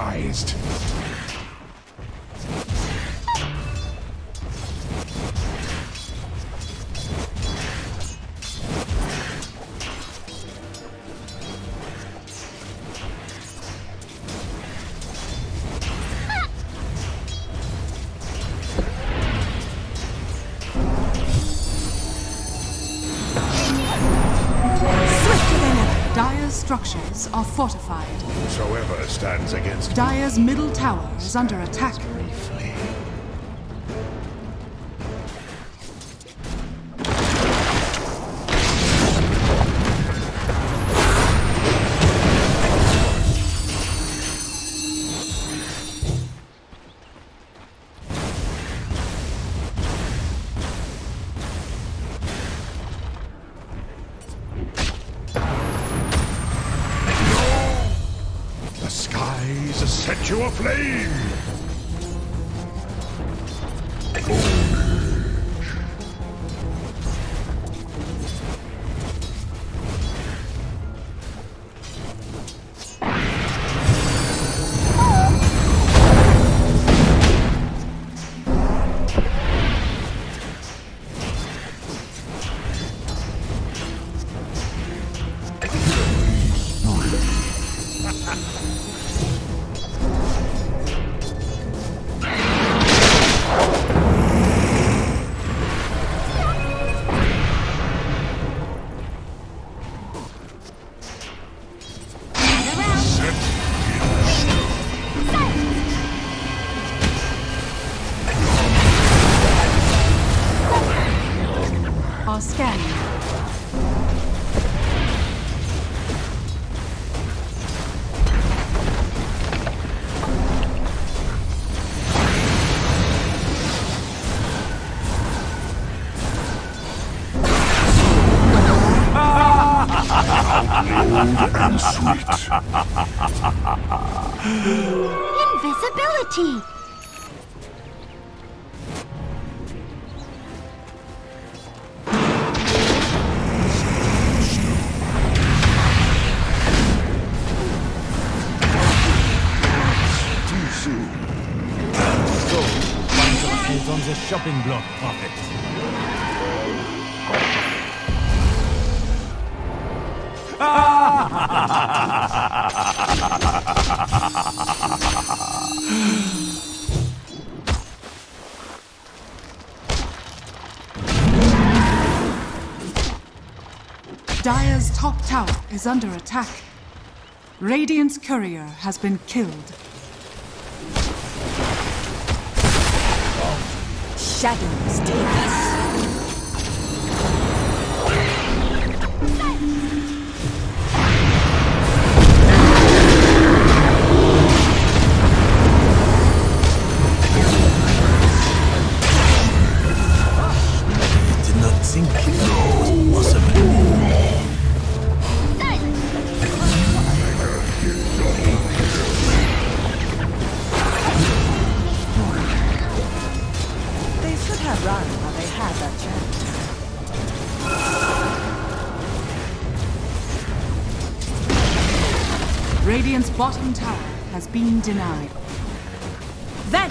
demised. Fortified. Whosoever stands against Dire's middle tower is under attack. briefly. Set you aflame! The block, Prophet. Dire's top tower is under attack. Radiant's courier has been killed. Shadows take us. Bottom tower has been denied. Then!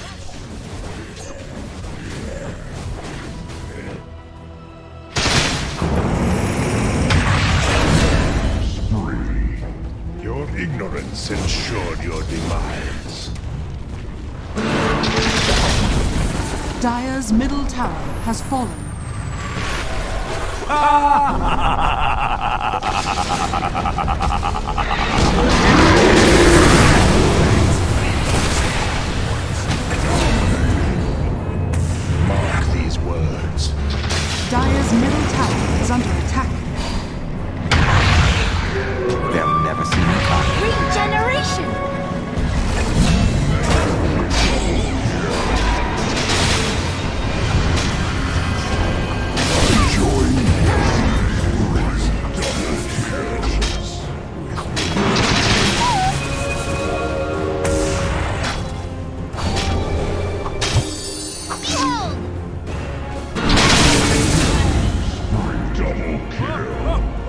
Your ignorance ensured your demise. Dire's middle tower has fallen. あっ!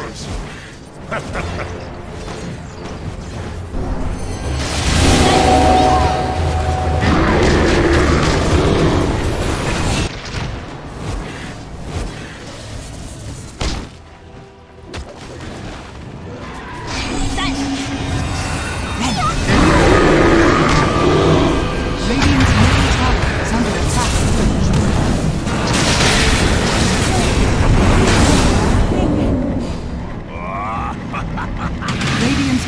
The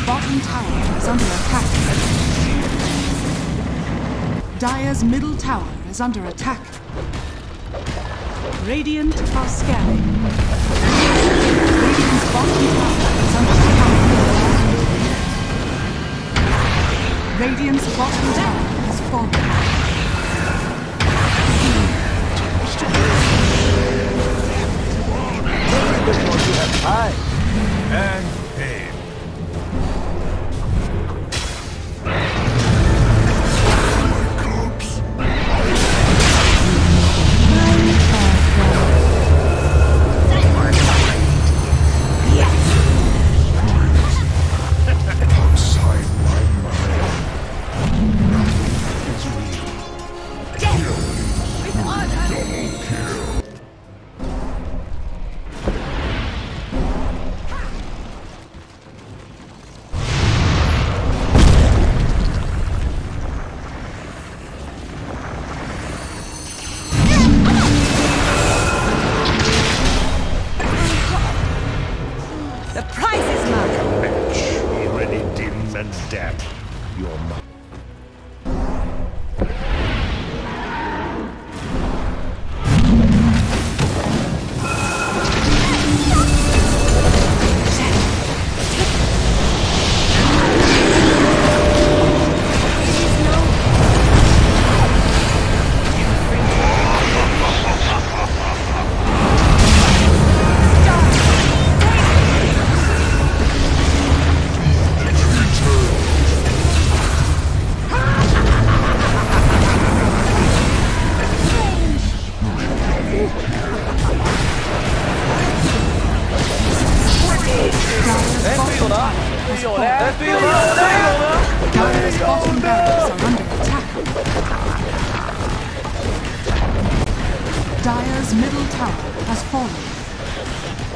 bottom tower is under attack. Dire's middle tower is under attack. Radiant are scanning. Radiant's bottom tower is under attack. Radiant's bottom tower has fallen.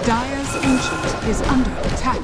Dire's Ancient is under attack.